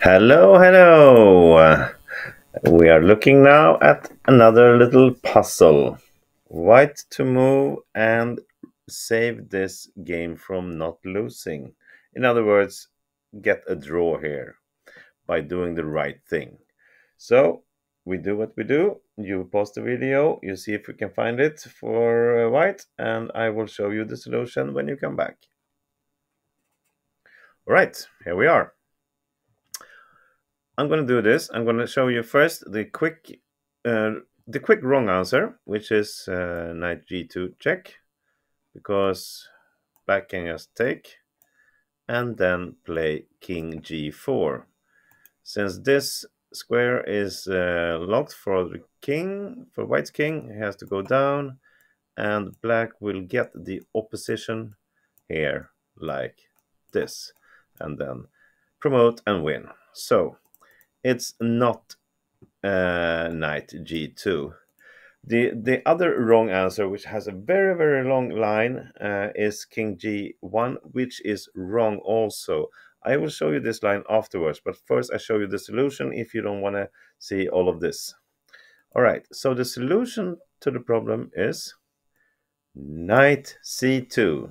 Hello, hello. We are looking now at another little puzzle. White to move and save this game from not losing. In other words, get a draw here by doing the right thing. So we do what we do. You pause the video, you see if we can find it for uh, white, and I will show you the solution when you come back. All right, here we are. I'm going to do this. I'm going to show you first the quick uh, the quick wrong answer, which is uh, knight g2 check, because black can just take, and then play king g4. Since this square is uh, locked for the king, for white's king, he has to go down, and black will get the opposition here, like this, and then promote and win. So it's not uh, knight g2. The, the other wrong answer, which has a very, very long line, uh, is king g1, which is wrong also. I will show you this line afterwards, but first I show you the solution if you don't want to see all of this. All right, so the solution to the problem is knight c2.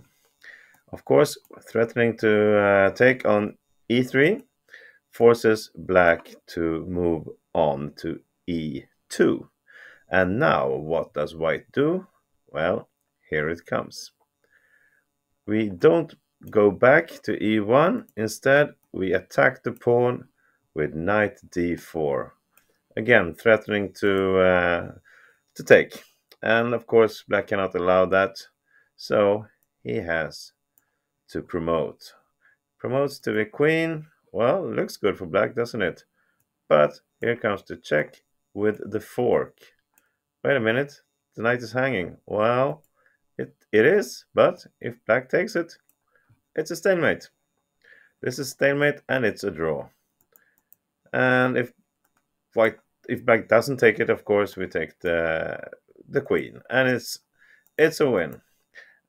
Of course, threatening to uh, take on e3, forces black to move on to e2. And now what does white do? Well, here it comes. We don't go back to e1. Instead, we attack the pawn with knight d4. Again, threatening to, uh, to take. And of course, black cannot allow that. So he has to promote. Promotes to the queen well, looks good for black, doesn't it? But here comes the check with the fork. Wait a minute, the knight is hanging. Well, it, it is, but if black takes it, it's a stalemate. This is stalemate and it's a draw. And if white if black doesn't take it, of course we take the the queen. And it's it's a win.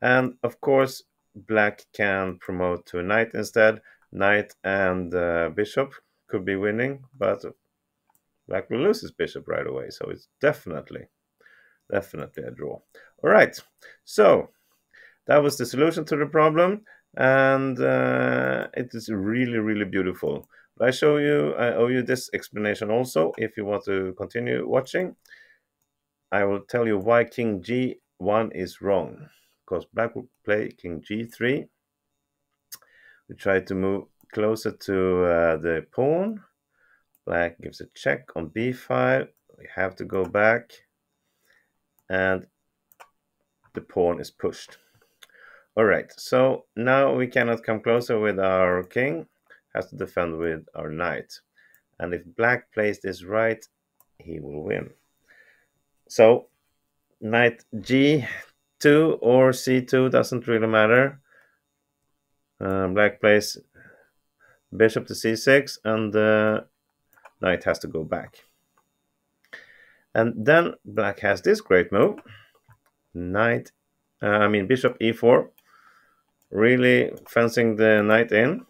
And of course black can promote to a knight instead knight and uh, bishop could be winning, but black will lose his bishop right away. So it's definitely, definitely a draw. All right, so that was the solution to the problem, and uh, it is really, really beautiful. But I show you, I owe you this explanation also. If you want to continue watching, I will tell you why King G1 is wrong, because black will play King G3 we try to move closer to uh, the pawn. Black gives a check on b5. We have to go back. And the pawn is pushed. All right, so now we cannot come closer with our king. Has to defend with our knight. And if black plays this right, he will win. So knight g2 or c2 doesn't really matter. Uh, black plays bishop to c6 and the knight has to go back. And then black has this great move. Knight, uh, I mean bishop e4, really fencing the knight in.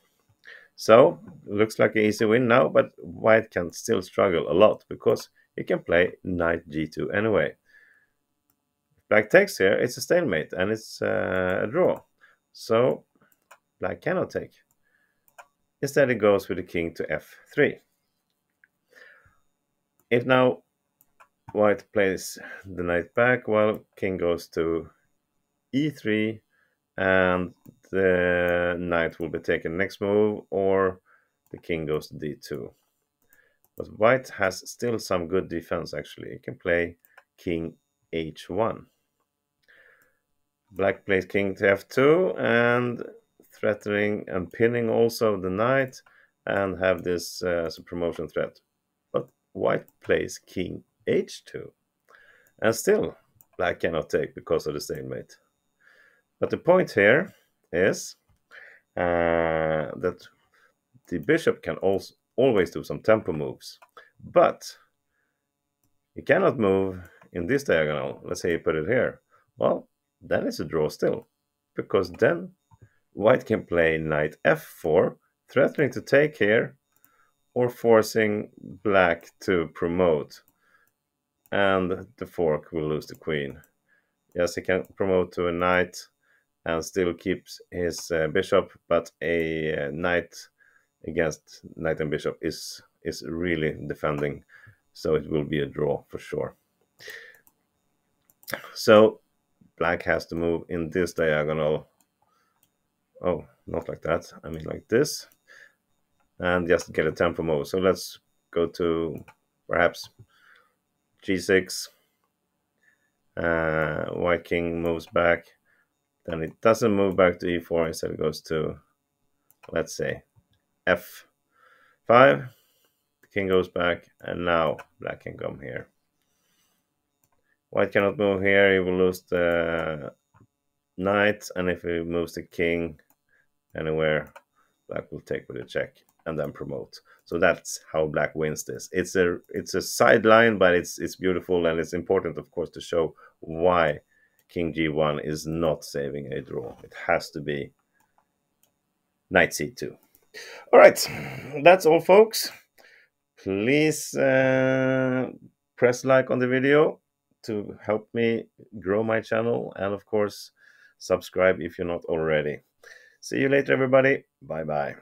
So, looks like an easy win now, but white can still struggle a lot because he can play knight g2 anyway. Black takes here, it's a stalemate and it's uh, a draw. So, black cannot take. Instead, it goes with the king to f3. If now white plays the knight back, well, king goes to e3, and the knight will be taken next move, or the king goes to d2. But white has still some good defense, actually. It can play king h1. Black plays king to f2, and threatening and pinning also the knight and have this uh, promotion threat. But white plays king h2. And still, black cannot take because of the stalemate. But the point here is uh, that the bishop can also always do some tempo moves. But he cannot move in this diagonal. Let's say you put it here. Well, that is a draw still. Because then White can play knight f4, threatening to take here, or forcing black to promote. And the fork will lose the queen. Yes, he can promote to a knight and still keeps his uh, bishop, but a uh, knight against knight and bishop is is really defending, so it will be a draw for sure. So black has to move in this diagonal. Oh, not like that. I mean like this. And just get a tempo move. So let's go to perhaps g6. Uh, white king moves back. Then it doesn't move back to e4. Instead it goes to, let's say, f5. The king goes back. And now black can come here. White cannot move here, he will lose the knight, and if he moves the king anywhere, black will take with a check and then promote. So that's how black wins this. It's a it's a sideline, but it's it's beautiful and it's important, of course, to show why king g1 is not saving a draw. It has to be knight c2. All right, that's all, folks. Please uh, press like on the video to help me grow my channel and of course subscribe if you're not already see you later everybody. Bye bye